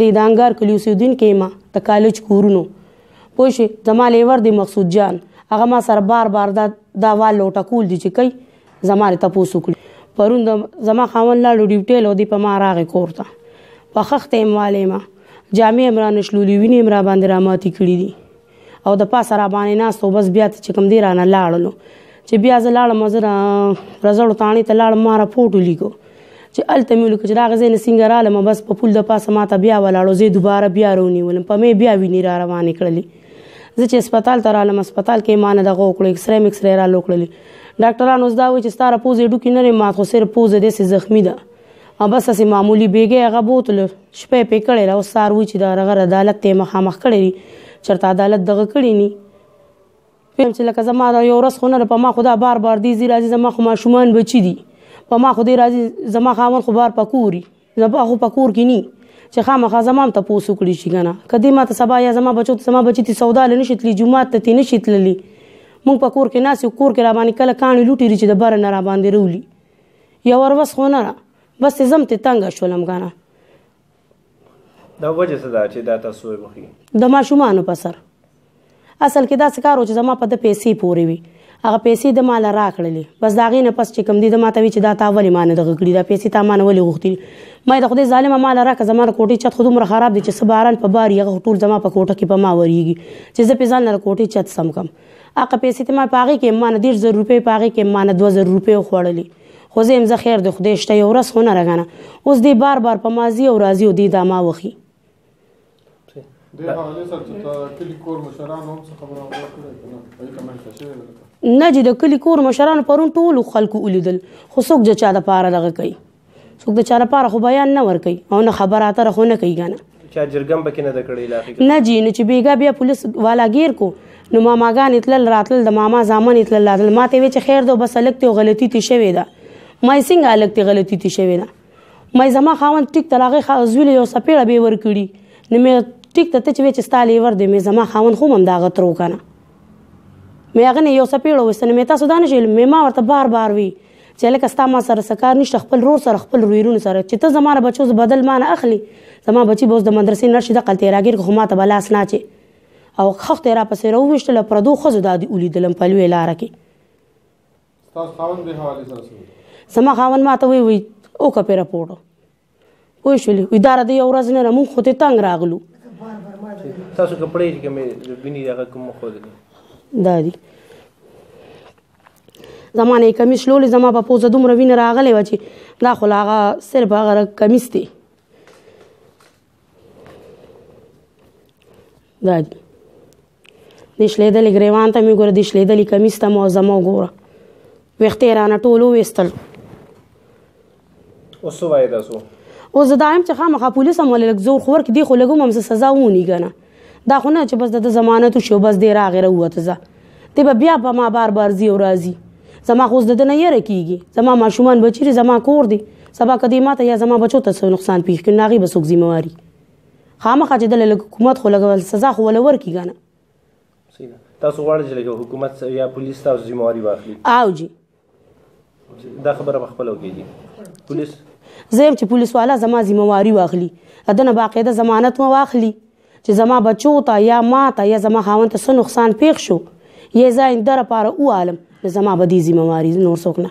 دی د انګار کلی اوسیدونکی یم د کالج کورونو پوه شوې زما لیور دی مقصود جان هغه ما سره بار بار دا دا وال لوټه کول دي چې کوي زما له تپوس وکړي پرون د زما خاون لاړو ډیوټي لو دی په ما راغې کور ته په خخته یې مالې ما جامې هم رانه شلولي وینې هم را باندې راماتې کړي دي او د پاسه را باندې ناست او بس بیا ته چې کوم دی رانه لاړ نو چې بیا زه لاړم زه رزړو تاڼې ته لاړم ما راپورټ ولیکو چې هلته مې ولیکو چې د هغه ځای نه څنګه رالم بس په پول د پاسه ما ته بیا ولاړو زه دوباره بیا رونیولم په مې بیا ویني را روانې کړلې زه چې هسپتال ته رالم هسپتال کې ما نه دغه وکړو اکسرې مې اکسرې را لوکړلې ډاکټرانو اوس دا وایي چې ستاره پوزې ډوکې نه دی مات خو صرف پوزه داسې زخمي ده او بس هسې معمولي بیګی هغه بوتله شپه یې پې کړې ده او سار وی چې د رغر عدالت ته مخامخ کړی دي چرته عدالت دغه کړی ني پم چې لکه زما دا یو ورځ خو نه په ما خدا بار بار دي زی راځي زما خو ماشومان بچی دي په ما خو دې راځي زما خاون خو بار پکوري زما خو پکور کې ني چې خامخا زمام ته پوسو کړی شي کنه کدی ما ته سبا یا زما بچو ته زما بچی تی سودا لنی شتلی جمعه ته تی نشتللی مونږ په کور کې ناس کور کې را باندې کله کانی لوټی چې د بر نه را باندې رولی یا ور وس خو نه بس زم ته تنګ شولم کنه دا وجه څه ده چې دا تاسو مخې د ماشومان په سر اصل کې دا سکارو چې زما په د پیسې پوري وي هغه پیسې د مال راکړلې بس دا غي نه پس چې کم دي د ماته وی چې دا تا ولې مان د غګړي دا پیسې تا مان ولې غوښتي مې د خدای ظالم مال راکه زما کوټي چت خود مر خراب دي چې سباران په بار یغه ټول زما په کوټه کې په ما وریږي چې زه په ځان نه کوټي چت سم کم اقه پیسې ته ما پاغي کې مان ډیر زر روپې پاغي کې مان 2000 روپې خوړلې خو زه زه خیر د خدای شته یو ورځ خو نه راګنه اوس دی بار بار په مازی او راځي او دی دا ما وخی نه چې د کلی کور مشرانو پرون ټول خلکو ولیدل خو څوک چې چا د پاره دغه کوي څوک د چا لپاره خو بیان نه ور کوي او نه خبره اتره خو نه کوي کنه چا جرګم پکې نه د کړی لاخي نه جی نو چې بیګا بیا پولیس والا غیر کو نو ماما غان اتل راتل د ماما زامن اتل راتل ما ته وی چې خیر دو بس الګ ته غلطی تی شوی دا ما څنګه الګ ته غلطی تی شوی دا ما زما خاون ټیک تلاغه خازویل یو سپیړه به ور کړی نو مې ټیک ته چې چې ستاله ور دی مې زما خاون خو مم دا غترو کنه مې هغه نه یو سپیړه وسنه مې تاسو دانه شیل مې ما ورته بار بار وی چې هلکه ستا ما سره څه کار نشته خپل رور سره خپل رویرونو سره چې ته زما له بچو بدل ما نه اخلي زما بچي به اوس د مدرسې نه شي دقلته یې راګیر خو ما ته به لاس نه اچې او خښته یې راپسې راوویشتل او پردو ښځو دا دې ولیدلم په لویه لاره کې زما خاوند ما ته وی وی وکړه پې رپورټ وای شولې وې دار د یو ورځ نه مونږ خو ته تنگ راغلو تاسو کپړې چې کومې بنی دغه کوم خو دي دا دي زمانه کمیس لولې زما په پوزه دومره وینه راغلې و چې دا خو لاغه صرف هغه کمیس دی دا دی د شلیدلې ګریوان ته مې ګوره د شلیدلې کمیس ته مو زمو ګوره وخته رانه ټولو وستل اوس وای دا سو او زدایم چې خامخا پولیس هم ولګ زور خور کې دی خو لګوم هم سزا ونی کنه دا خو نه چې بس د ضمانت شو بس دی راغی راوته ځه دی به بیا په ما بار بار زی او راځي زما خو زده نه یره کیږي زما ماشومان بچی زما کور دی سبا کدی ماته یا زما بچو ته نقصان پیښ کړي ناغي به څوک ذمہ واري خامخا چې د حکومت خو لګول سزا خو ولور کیږي نه تاسو غواړئ چې لکه حکومت یا پولیس تاسو ذمہ واري واخلي او جی دا خبره په خپلو کې دي پولیس زم چې پولیس والا زما ذمہواری واخلي ادنه باقاعده ضمانت ما واخلي چې زما بچو ته یا ما ته یا زما خاوند ته څه نقصان پیښ شو یا زاینده لپاره او عالم زما بدی ذمہواری نور څوک نه